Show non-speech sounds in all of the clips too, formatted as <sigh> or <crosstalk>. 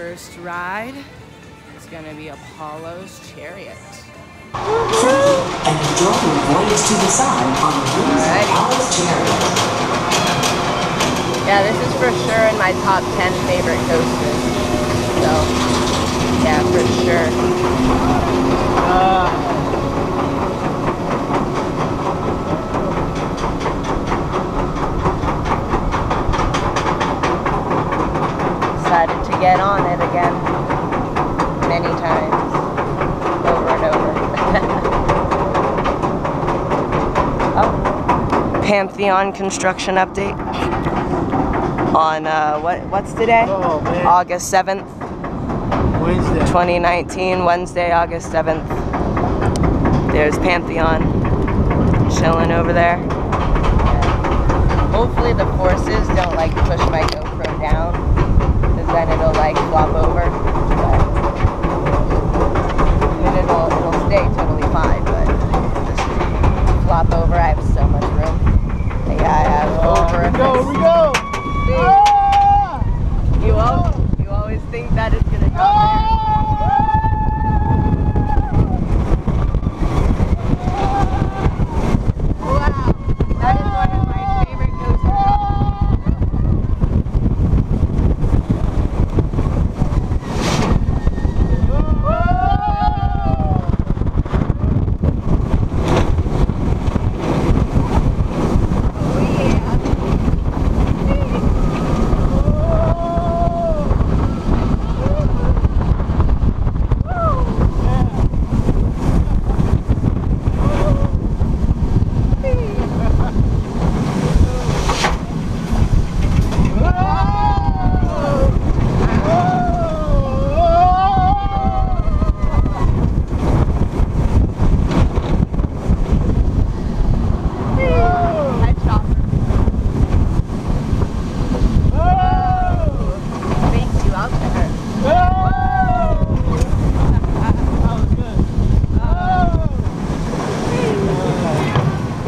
first ride is going to be Apollo's Chariot. and enjoy your voyage to the sun on the wings of Apollo's chariot. Yeah, this is for sure in my top 10 favorite coasters. So, yeah, for sure. To get on it again many times, over and over. <laughs> oh, Pantheon construction update on uh, what what's today? Oh. August 7th, Wednesday. 2019, Wednesday, August 7th. There's Pantheon chilling over there. Hopefully the forces don't go,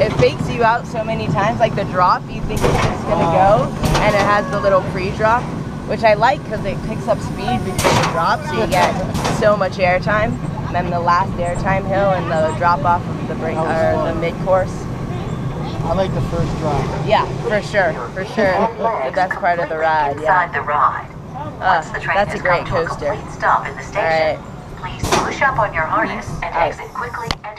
It fakes you out so many times, like the drop, you think it's just gonna go, and it has the little pre-drop, which I like because it picks up speed before the drop, so you get so much airtime. And then the last airtime hill and the drop off of the brake or the mid course. I like the first drop. Yeah, for sure, for sure. The best part of the ride. Inside Yeah. the ride. Ah, Once the train that's a great come to a coaster. complete stop in the station, right. please push up on your harness and Out. exit quickly and